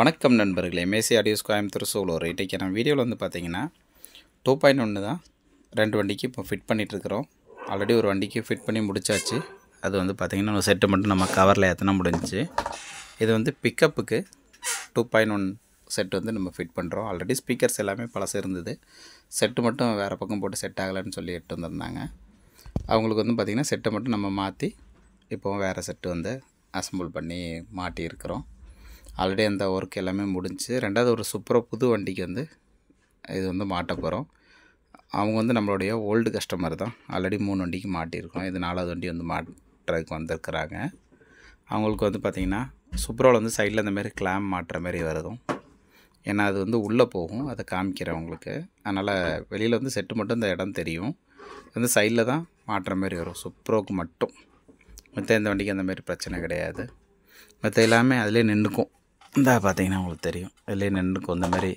வணக்கம் நண்பர்களே. மேசி ஆடியோஸ் கோயம்புத்தூர் சோலோர். இன்றைக்கி நான் வீடியோவில் வந்து பார்த்தீங்கன்னா டூ பாயிண்ட் ஒன்று தான். ரெண்டு வண்டிக்கு இப்போ ஃபிட் பண்ணிகிட்ருக்குறோம் ஆல்ரெடி ஒரு வண்டிக்கு ஃபிட் பண்ணி முடிச்சாச்சு. அது வந்து பார்த்திங்கன்னா செட்டு மட்டும் நம்ம கவரில் ஏற்றினா முடிஞ்சிச்சு. இது வந்து பிக்கப்புக்கு டூ பாயிண்ட் ஒன் செட் வந்து நம்ம ஃபிட் பண்ணுறோம் ஆல்ரெடி ஸ்பீக்கர்ஸ் எல்லாமே பழசு இருந்தது. செட்டு மட்டும் வேறு பக்கம் போட்டு செட் ஆகலைன்னு சொல்லி எட்டு வந்திருந்தாங்க. அவங்களுக்கு வந்து பார்த்திங்கன்னா செட்டை மட்டும் நம்ம மாற்றி இப்போ வேறு செட்டு வந்து அசம்பிள் பண்ணி மாட்டியிருக்கிறோம். ஆல்ரெடி அந்த ஒர்க் எல்லாமே முடிஞ்சு ரெண்டாவது ஒரு சூப்பராக புது வண்டிக்கு வந்து இது வந்து மாட்ட போகிறோம் அவங்க வந்து நம்மளுடைய ஓல்டு கஸ்டமர் தான். ஆல்ரெடி மூணு வண்டிக்கு மாட்டியிருக்கோம். இது நாலாவது வண்டி வந்து மாட்டுறதுக்கு வந்திருக்கிறாங்க. அவங்களுக்கு வந்து பார்த்திங்கன்னா சுப்ரோவில் வந்து சைடில் அந்த மாதிரி கிளாம் மாட்டுற மாதிரி வருதும். ஏன்னா அது வந்து உள்ளே போகும். அதை காமிக்கிறேன் உங்களுக்கு. அதனால் வெளியில் வந்து செட்டு மட்டும் இந்த இடம் தெரியும். வந்து சைடில் தான் மாட்டுற மாதிரி வரும். சுப்ரோக்கு மட்டும். மற்ற இந்த வண்டிக்கு அந்த மாதிரி பிரச்சனை கிடையாது. மற்ற எல்லாமே அதிலே நின்றுக்கும். இந்த பார்த்தீங்கன்னா உங்களுக்கு தெரியும். வெளியே நின்றுக்கு வந்த மாதிரி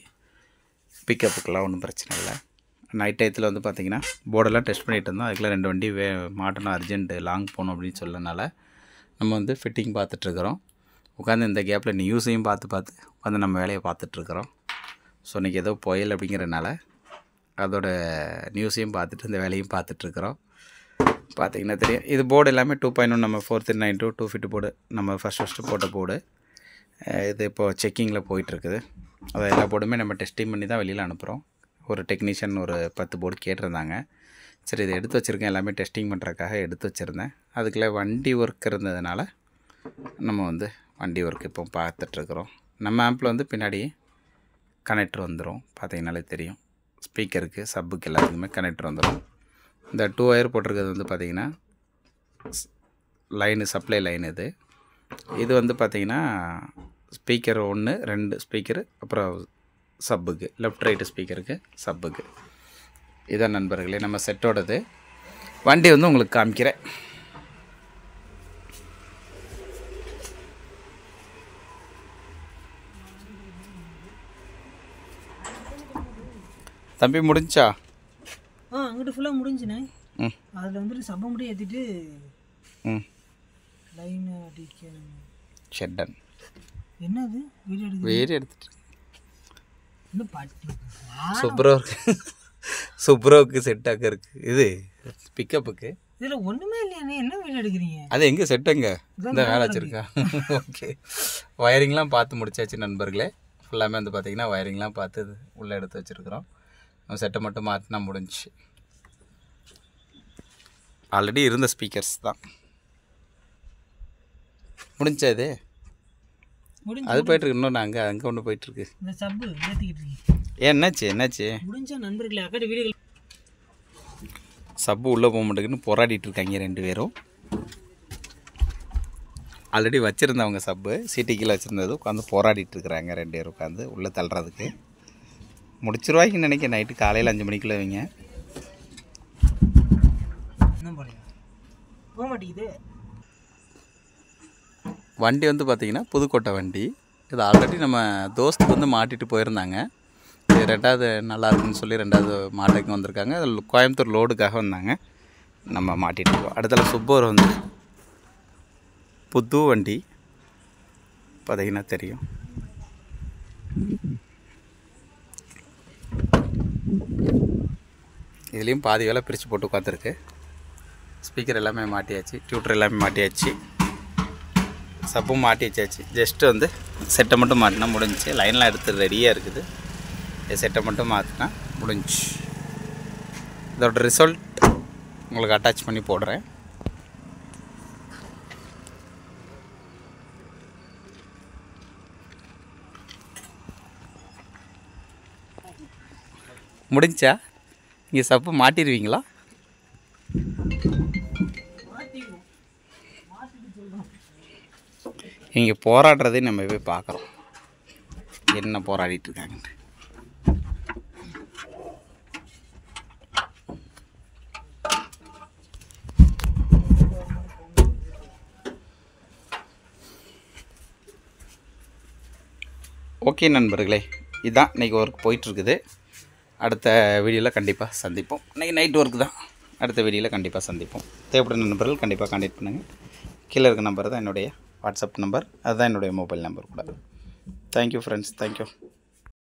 பிக்கப்புக்கெல்லாம் ஒன்றும் பிரச்சனை இல்லை. நைட் டயத்தில் வந்து பார்த்திங்கன்னா போர்டெல்லாம் டெஸ்ட் பண்ணிகிட்டு இருந்தோம். அதுக்குள்ளே ரெண்டு வண்டி வே மாட்டணும் அர்ஜென்ட்டு லாங் போகணும் அப்படின்னு சொல்லனால நம்ம வந்து ஃபிட்டிங் பார்த்துட்ருக்குறோம் உட்காந்து இந்த கேப்பில் நியூஸையும் பார்த்து பார்த்து உட்காந்து நம்ம வேலையை பார்த்துட்ருக்குறோம் ஸோ இன்றைக்கி ஏதோ புயல் அப்படிங்கிறனால அதோட நியூஸையும் பார்த்துட்டு இந்த வேலையும் பார்த்துட்ருக்குறோம் பார்த்தீங்கன்னா தெரியும். இது போர்டு எல்லாமே டூ பாயிண்ட் ஒன் நம்ம four three nine two two fifty board நம்ம ஃபஸ்ட் ஃபஸ்ட்டு போட்ட போர்டு இது இப்போது செக்கிங்கில் போயிட்டுருக்குது. அதை எல்லா போர்டுமே நம்ம டெஸ்டிங் பண்ணி தான் வெளியில் அனுப்புகிறோம் ஒரு டெக்னீஷியன் ஒரு பத்து போர்டு கேட்டிருந்தாங்க. சரி இதை எடுத்து வச்சுருக்கேன். எல்லாமே டெஸ்டிங் பண்ணுறதுக்காக எடுத்து வச்சுருந்தேன். அதுக்குள்ளே வண்டி ஒர்க் இருந்ததுனால நம்ம வந்து வண்டி ஒர்க் இப்போ பார்த்துட்ருக்குறோம். நம்ம ஆம்பில் வந்து பின்னாடி கனெக்டர் வந்துடும் பார்த்தீங்கனாலே தெரியும். ஸ்பீக்கருக்கு சப்புக்கு எல்லாத்துக்குமே கனெக்டர் வந்துடும் இந்த டூ ஒயர் போட்டிருக்கிறது வந்து பார்த்திங்கன்னா லைனு சப்ளை லைன் இது. இது வந்து பார்த்திங்கன்னா ஸ்பீக்கர் ஒன்று ரெண்டு ஸ்பீக்கரு அப்புறம் சப்புக்கு லெஃப்ட் ரைட்டு ஸ்பீக்கருக்கு சப்புக்கு இதான் நண்பர்களே நம்ம செட்டோடது வண்டி வந்து உங்களுக்கு காமிக்கிறேன். தம்பி முடிஞ்சா? ஆ அங்கிட்டு ஃபுல்லாக முடிஞ்சுண்ணே ம். அதில் வந்துட்டு சப்ப முடியும் ஏற்றிட்டு ம். லைன் ஷெட்டன். என்னது? வீடியோ எடுக்க வேறு எடுத்துட்டு. இன்னும் பாட்டு? இருக்குது இது பிக்கப்புக்கு இதில் ஒன்றுமே இல்லையாண்ணே என்ன வீடியோ எடுக்கிறீங்க? அது எங்கே செட்டுங்க இந்த வேலை வச்சுருக்கா. ஓகே. வயரிங்லாம் பார்த்து முடிச்சாச்சு நண்பர்களே. ஃபுல்லாமே வந்து பார்த்தீங்கன்னா வயரிங்லாம் பார்த்து உள்ளே எடுத்து வச்சுருக்குறோம். செட்டை மட்டும் மாற்றினா முடிஞ்சுச்சு. ஆல்ரெடி இருந்த ஸ்பீக்கர்ஸ் தான். முடிஞ்சா இது? முடிஞ்சு அது போயிட்டுருக்கு இன்னொன்று அங்கே அங்கே ஒன்று போயிட்டுருக்கு. இந்த சப்பு ஏற்றிக்கிட்டு என்னாச்சு என்னாச்சு? முடிஞ்சா நண்பர்களே அக்கடி வீடியோ சப்பு உள்ளே போக மாட்டேங்குன்னு போராடிட்டு இருக்காங்க ரெண்டு பேரும். ஆல்ரெடி வச்சுருந்தவங்க சப்பு சீட்டு கீழே வச்சுருந்தது உட்காந்து போராடிட்டு இருக்கிறாங்க ரெண்டு பேரும் உட்காந்து உள்ளே தள்ளுறதுக்கு. முடிச்சிருவாய்க்குன்னு நினைக்கிறேன் நைட்டு காலையில் அஞ்சு மணிக்குள்ள வைங்க. போக மாட்டேங்குது. வண்டி வந்து பார்த்திங்கன்னா புதுக்கோட்டை வண்டி. இது ஆல்ரெடி நம்ம தோஸ்துக்கு வந்து மாட்டிட்டு போயிருந்தாங்க. இது ரெண்டாவது நல்லா இருக்குன்னு சொல்லி ரெண்டாவது மாட்டுக்கு வந்திருக்காங்க. அது கோயம்புத்தூர் லோடுக்காக வந்தாங்க. நம்ம மாட்டிட்டு போவோம். அடுத்தல சுப்போர் வந்து புது வண்டி. பார்த்திங்கன்னா தெரியும். இதுலேயும் பாதி வேலை பிரித்து போட்டு உட்காந்துருக்கு ஸ்பீக்கர் எல்லாமே மாட்டியாச்சு. டியூட்டர் எல்லாமே மாட்டியாச்சு. சப்பும் மாட்டி வச்சாச்சு ஜஸ்ட்டு வந்து செட்டை மட்டும் மாட்டினா முடிஞ்சுச்சு. லைன்லாம் எடுத்து ரெடியாக இருக்குது. செட்டை மட்டும் மாற்றினா முடிஞ்சு இதோட ரிசல்ட் உங்களுக்கு அட்டாச் பண்ணி போடுறேன். முடிஞ்சா இங்கே சப்பு மாட்டிடுவீங்களா இங்கே போராடுறதே நம்ம போய் பார்க்குறோம். என்ன போராடிட்டு இருக்காங்கன்ட்டு ஓகே நண்பர்களே இதுதான் இன்றைக்கி ஒர்க் போயிட்டுருக்குது. அடுத்த வீடியோவில் கண்டிப்பாக சந்திப்போம். இன்றைக்கி நைட் ஒர்க் தான். அடுத்த வீடியோவில் கண்டிப்பாக சந்திப்போம். தேவைப்படும் நண்பர்கள் கண்டிப்பாக கான்டாக்ட் பண்ணுங்கள் கீழே இருக்க நம்பர் தான் என்னுடைய வாட்ஸ்அப் நம்பர் அதுதான் என்னுடைய மொபைல் நம்பர் கூட. Thank you friends thank you